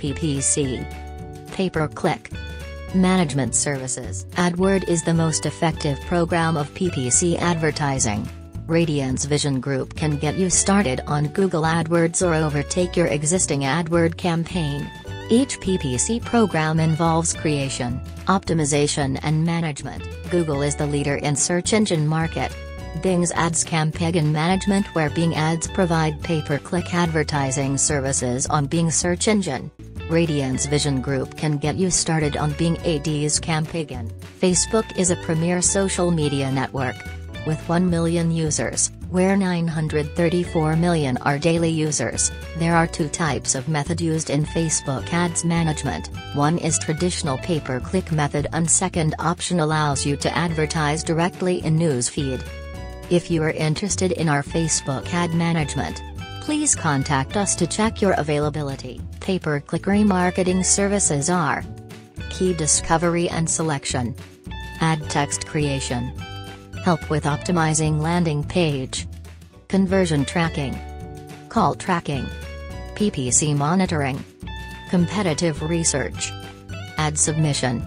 PPC. Pay-per-click. Management Services. AdWord is the most effective program of PPC advertising. Radiance Vision Group can get you started on Google AdWords or overtake your existing AdWord campaign. Each PPC program involves creation, optimization and management. Google is the leader in search engine market. Bing's Ads campaign management where Bing Ads provide pay-per-click advertising services on Bing search engine. Radiance Vision Group can get you started on Bing Ads campaign. Facebook is a premier social media network. With 1 million users, where 934 million are daily users, there are two types of method used in Facebook ads management. One is traditional pay-per-click method and second option allows you to advertise directly in newsfeed. If you are interested in our Facebook ad management, please contact us to check your availability. Pay-per-click remarketing services are Key discovery and selection. Ad text creation. Help with optimizing landing page. Conversion tracking. Call tracking. PPC monitoring. Competitive research. Ad submission.